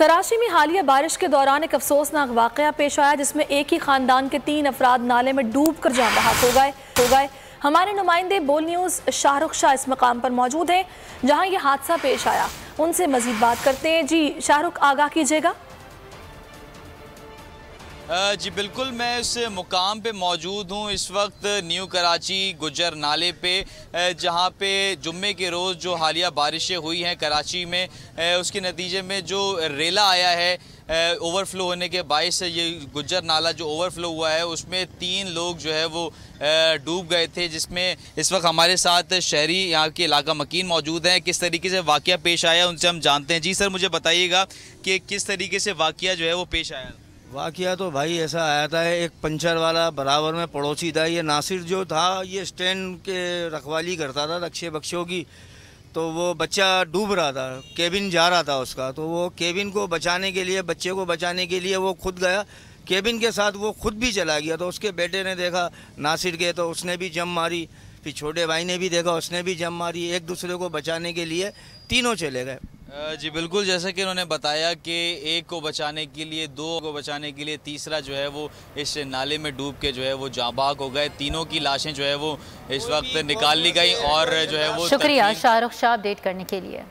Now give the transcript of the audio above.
कराची में हालिया बारिश के दौरान एक अफसोसनाक वाक़ पेश आया, जिसमें एक ही खानदान के तीन अफराद नाले में डूब कर जान बहाक हो गए हो गए। हमारे नुमाइंदे बोल न्यूज़ शाहरुख शाह इस मकाम पर मौजूद हैं, जहाँ ये हादसा पेश आया। उनसे मजीद बात करते हैं। जी, शाहरुख, आगाह कीजिएगा। जी बिल्कुल, मैं इस मुकाम पे मौजूद हूँ। इस वक्त न्यू कराची गुजर नाले पे जहाँ पे जुम्मे के रोज़ जो हालिया बारिशें हुई हैं कराची में उसके नतीजे में जो रेला आया है ओवरफ्लो होने के बायस ये गुजर नाला जो ओवरफ्लो हुआ है, उसमें तीन लोग जो है वो डूब गए थे, जिसमें इस वक्त हमारे साथ शहरी यहाँ के इलाका मकीन मौजूद हैं। किस तरीके से वाक़ पेश आया, उनसे हम जानते हैं। जी सर, मुझे बताइएगा कि किस तरीके से वाक़ जो है वो पेश आया। वाकिया तो भाई ऐसा आया था, एक पंचर वाला बराबर में पड़ोसी था, ये नासिर जो था, ये स्टैंड के रखवाली करता था रक्षे बक्षों की तो वो बच्चा डूब रहा था, केबिन जा रहा था उसका तो वो केबिन को बचाने के लिए, बच्चे को बचाने के लिए वो खुद गया, केबिन के साथ वो खुद भी चला गया तो उसके बेटे ने देखा नासिर के तो उसने भी जम मारी, फिर छोटे भाई ने भी देखा, उसने भी जम मारी, एक दूसरे को बचाने के लिए तीनों चले गए। जी बिल्कुल जैसा कि उन्होंने बताया कि एक को बचाने के लिए दो को बचाने के लिए तीसरा जो है वो इस नाले में डूब के जो है वो जाबाक हो गए। तीनों की लाशें जो है वो इस वक्त निकाल ली गई और जो है वो शुक्रिया शाहरुख शाह अपडेट करने के लिए।